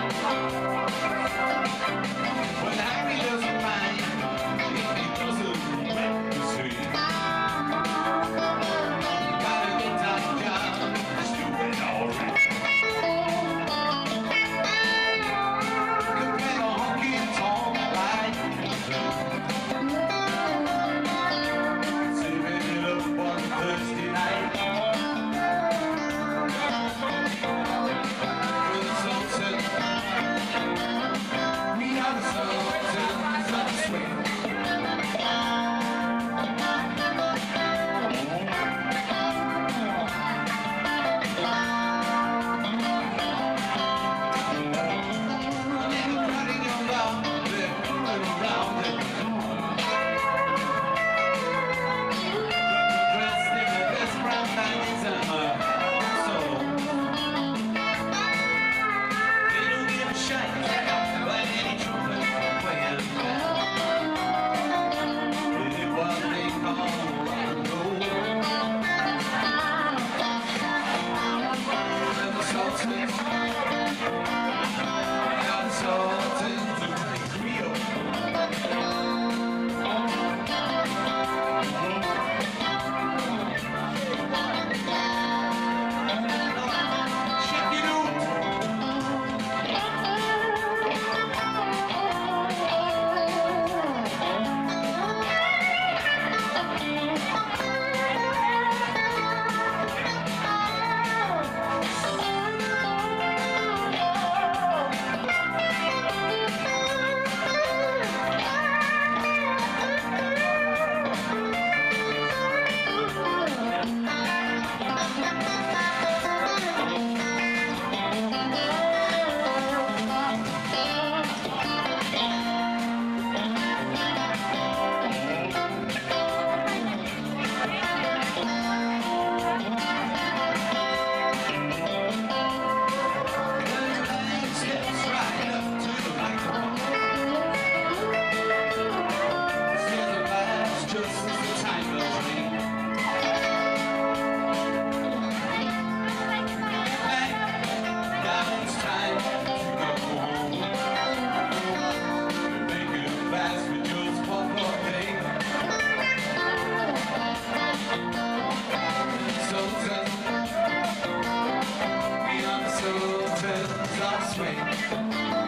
When Harry doesn't swing.